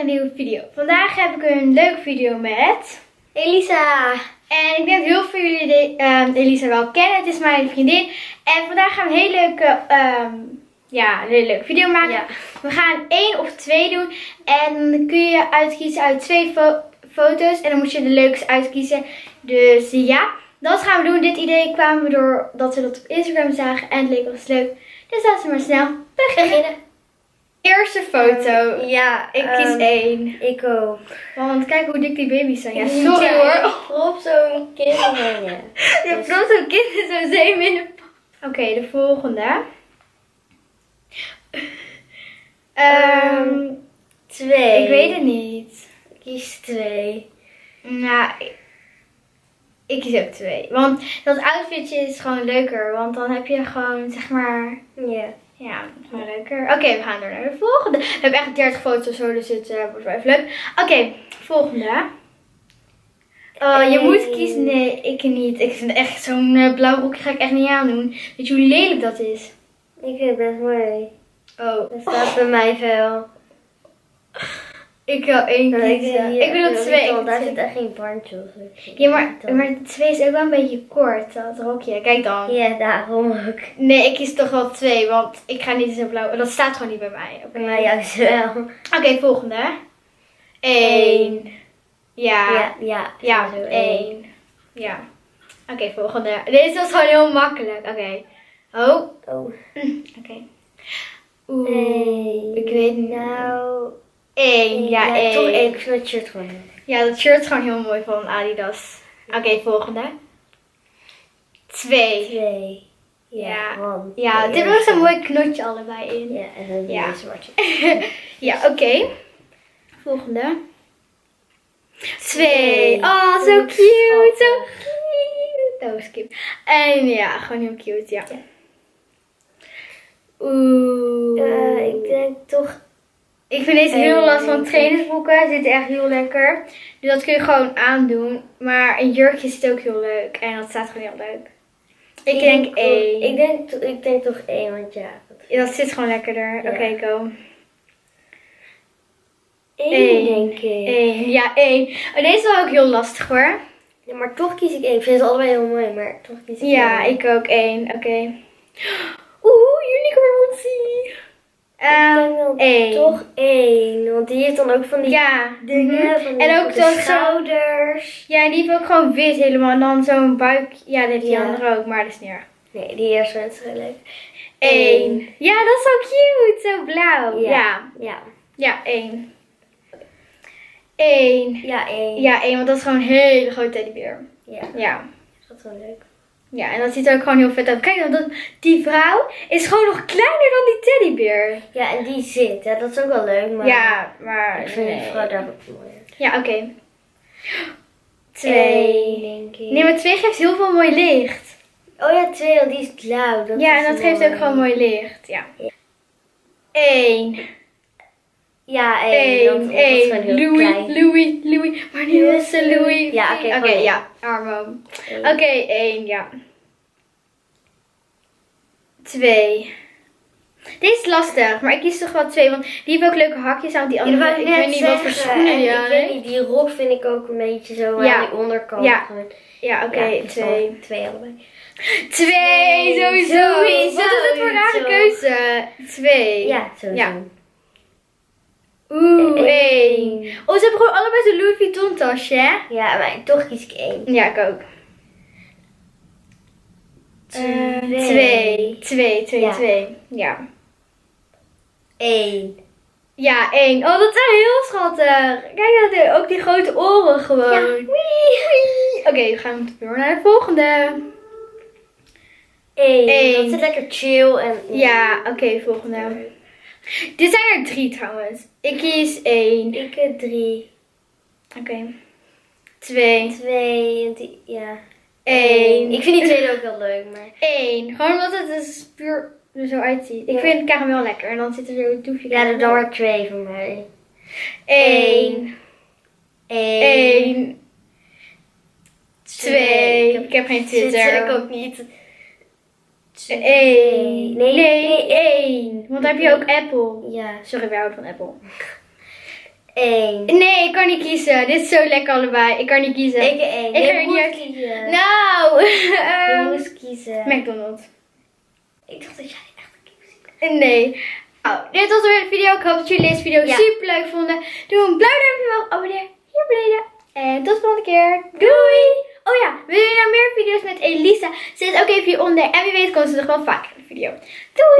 een nieuwe video. Vandaag heb ik een leuke video met Elisa. En ik denk dat heel veel jullie de, ehm, Elisa wel kennen. Het is mijn vriendin. En vandaag gaan we een hele leuke, ehm, ja, een hele leuke video maken. Ja. We gaan één of twee doen. En dan kun je uitkiezen uit twee fo- foto's. En dan moet je de leukste uitkiezen. Dus ja, dat gaan we doen. Dit idee kwamen we door dat we dat op Instagram zagen. En het leek ons leuk. Dus laten we maar snel beginnen. Eerste foto. Ja, Ik kies ehm, één. Ik ook. Want kijk hoe dik die baby's zijn. Ja, sorry hoor. Prop zo'n kind in je. Je Dus- zo'n kind in zo'n zeem in de. Oké, de volgende. Ehm, Twee. ik weet het niet. Kies twee. Nou, ik, ik kies ook twee. Want dat outfitje is gewoon leuker. Want dan heb je gewoon, zeg maar, Ja. Ja, gewoon leuker. Oké, we gaan door naar de volgende. We hebben echt 30 foto's of zo, dus het eh, wordt wel even leuk. Oké, volgende. Oh, je moet kiezen. Nee, ik niet. Ik vind echt zo'n eh, blauw rokje ga ik echt niet aandoen. Weet je hoe lelijk dat is? Ik vind het best mooi. Oh, Dat staat bij mij veel. Ik wil één kiezen. Ik wil twee. Want daar zit echt geen bandje of zo. Ja, maar, maar twee is ook wel een beetje kort, dat rokje. Kijk dan. Ja, daarom ook. Nee, ik kies toch wel twee, want ik ga niet in zo'n blauw. Dat staat gewoon niet bij mij. Oké, mij juist wel. Oké, volgende. Eén. Ja. Ja, ja. Ja, één. Ja. Oké, volgende. Deze was gewoon heel makkelijk. Oké. Oh, Oh. oké. Oeh, Eén, ja, één. Ik vind het shirt gewoon leuk. Ja, dat shirt is gewoon heel mooi van Adidas. Oké, volgende. Twee. Twee. Ja, Ja. Ja, dit was een mooi knotje allebei in. Ja, en dan Ja. ja. zwartje. Ja, oké. Volgende. Twee. Oh, zo cute. Zo cute. Dat was cute. En ja, gewoon heel cute, ja. Oeh. Eh, ik denk toch. Ik vind deze heel Eh, lastig, want trainingsbroeken zitten echt heel lekker. Dus dat kun je gewoon aandoen. Maar een jurkje zit ook heel leuk. En dat staat gewoon heel leuk. Ik, denk één. Ik denk, ik denk toch één, want ja. dat- Ja, dat zit gewoon lekkerder. Ja. Oké, go. Één, Eén. denk ik. Eén. Ja, één. Oh, deze is wel ook heel lastig hoor. Ja, maar toch kies ik één. Ik vind ze allebei heel mooi, maar toch kies ik Ja, één. ik ook één. Oké. Oeh, unicornsie. Ik denk wel één. toch één. Want die heeft dan ook van die Ja. dingen. mhm. Van die En ook dan zo. schouders. Ja, en die heeft ook gewoon wit helemaal. En dan zo'n buik. Ja, dat heeft die Ja. andere ook, maar dat is niet erg. Nee, die eerste is heel leuk. Eén. Ja, dat is zo cute. Zo blauw. Ja. Ja, Ja. ja één. Eén. Ja, één. Ja, één, want dat is gewoon een hele grote teddybeer. Ja, Ja. dat is wel leuk. Ja, en dat ziet er ook gewoon heel vet uit. Kijk, dan, dat, die vrouw is gewoon nog kleiner dan die teddybeer. Ja, en die zit. Ja, dat is ook wel leuk, maar Ja, maar... ik vind nee. die vrouw daar ook mooier. Ja, oké. Twee. denk ik. Nee, maar twee geeft heel veel mooi licht. Oh ja, twee, want die is blauw. Dat ja, is en dat geeft ook gewoon mooi licht. Ja. Ja. Eén. Ja, één. Één. Louis. Louis. Louis. Wanneer was ze Louis? Ja, oké, Oké, één. ja. Oké, één. Ja. Twee. Deze is lastig, maar ik kies toch wel twee, want die heeft ook leuke hakjes aan. Die Ja, andere, ik weet niet wat voor schoenen En die ik weet niet, die rok vind ik ook een beetje zo Ja. aan die onderkant. Ja. Ja, oké, Ja, dus twee. Twee allebei. Twee, sowieso. sowieso, Wat is het voor rare sowieso. keuze? Twee. Ja, sowieso. Oeh, één. Oh, ze hebben gewoon allebei zo'n Louis Vuitton tasje, hè? Ja, maar toch kies ik één. Ja, ik ook. Eh, twee. Twee, twee, Ja. twee. Ja. Eén. Ja, één. Oh, dat is heel schattig. Kijk, dat ook die grote oren gewoon. Ja. Wee, wee. Oké, we gaan door naar de volgende. Eén. Eén. Dat is lekker chill en... Ja, oké, volgende. Dit zijn er drie trouwens. Ik kies één. Ik heb drie. Oké. Twee. Twee. En die, ja. Eén. Ik vind die tweede ook heel leuk, maar... Eén. Gewoon omdat het dus puur er zo uitziet. Ik Ja. vind caramel lekker. En dan zit er zo'n toefje Ja, dan maar twee voor mij. Eén. Eén. Twee. Ik heb geen Twitter. Ik ook niet. Eén. Nee. Want dan heb je ook Apple. Ja. Sorry, wij houden van Apple. één. Nee, ik kan niet kiezen. Dit is zo lekker allebei. Ik kan niet kiezen. Ik één. Ik moet niet kiezen. Nou, Je ehm, moest kiezen. McDonald's. Ik dacht dat jij echt een kiezen. Nee. Oh, dit was weer de video. Ik hoop dat jullie deze video Ja. super leuk vonden. Doe een blauw duimpje omhoog. Abonneer hier beneden. En tot de volgende keer. Doei! Oh ja, wil je nou meer video's met Elisa? Zet ook even hieronder. En wie weet komt ze nog wel vaker in de video. Doei!